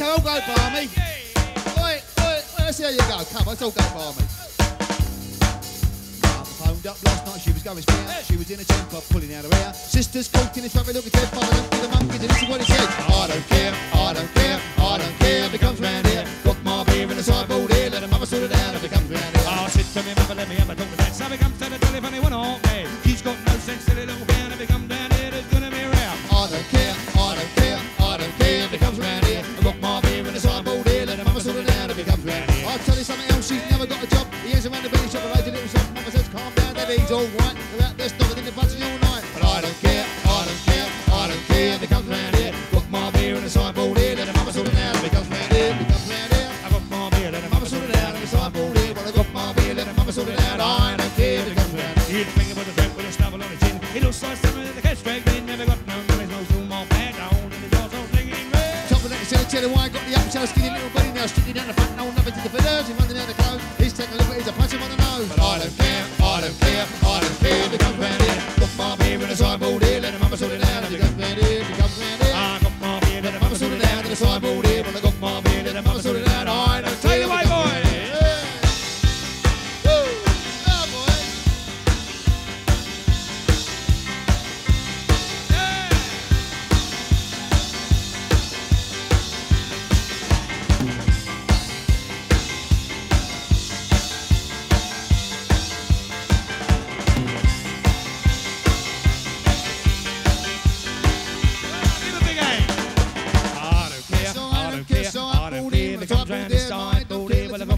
Shout, Carol, go barmy. Oi, oi, let's see how you go. Come on, let's all go barmy. Mum phoned up last night, she was going spare. She was in a temper, pulling out her hair. Sisters caught in a traffic, looking dead, follow them to the monkeys, and this is what he said. I don't care, I don't care, I don't care if it comes round here. Got my beer in the sideboard a little shop. Mama says, calm down, Daddy's all right. They're out there stopping in the button all night. But I don't care, I don't care, I don't care if it comes round here. Got my beer in the sideboard here, let the mama sort it out if it comes round here. If it comes round here, I got my beer, let the mama sort it out in the sideboard here. Well, I got my beer, let the mama sort it out. I don't care if it comes round here. The finger with a threat with a stubble on his chin. He looks like someone in the bag, he never got no money, no small bag down in the jaws, all thinking in red. Top of that, silly cherry wine, got the upshell skinny little buddy now, sticking down the front, no nothing to the fiddles, he's running out the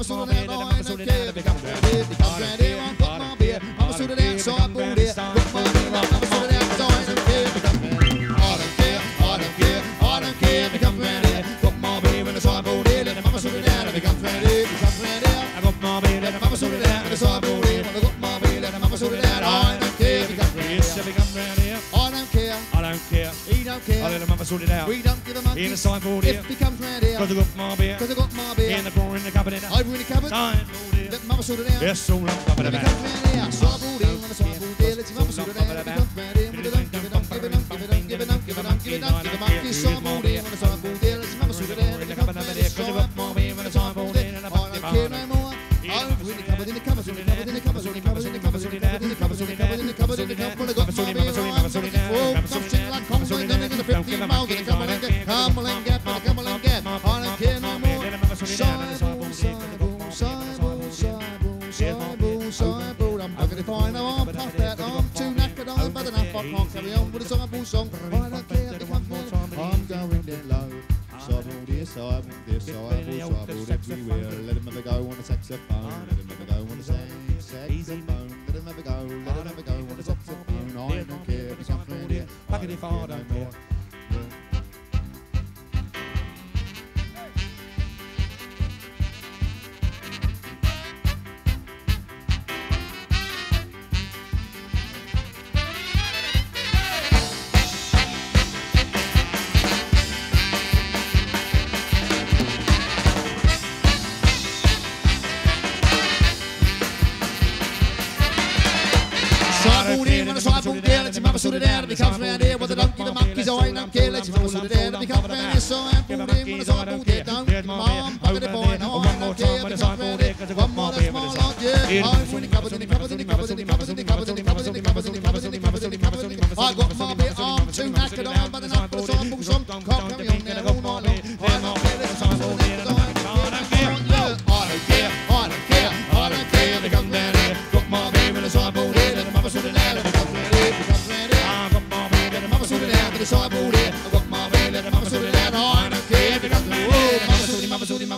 So a don't I let care. the mama sort it out. We don't give a monkey In the sideboard here, if he comes round here. cause I got my beer. Because I got my beer In the drawer, in the cupboard, in the over in the cupboard. sideboard here. Let mama sort it out. Yes, all up, up in If he comes round here, sideboard here, on the sideboard here. Let your mama sort it out. If he comes round here, give it up, give it up, give it up, give it up, give it up, give it up, give it up. Monkey sideboard here, on the sideboard here. Let your mama sort it out. If he comes round here, sideboard here, on the sideboard here. I don't care no more. Over in the cupboard, in the cupboard, in the cupboard, in the cupboard, in the cupboard, in the cupboard, in the cupboard, in the cupboard, in the cupboard, in the cupboard, in the cupboard. Well, I got my beer, I'm looking for on with a sideboard song. I don't care it comes round. I'm going down low. Sideboard here, sideboard there, sideboard, sideboard everywhere. Let him ever go on a saxophone. Let him ever go on a saxophone. Let him ever go, let him ever go on a saxophone. I don't care if it comes round here. Let your mama sort it out. If he comes round here, well, they don't the monkeys. I don't care. Let your mama sort it out. If he comes round here, sideboard here, on the sideboard there. Don't give mom, bucket it boy. No, I don't care. If he comes round here, one more, that's more like yeah. I'm in the cupboard, in the cupboard, in the cupboard, in the cupboard, in the cupboard, in the cupboard, in the cupboard, in the cupboard, in the cupboard, in the cupboard, in the cupboard. I got my bit arm too knackered. I'm bad enough for the sideboard song. Can't carry on there all night long.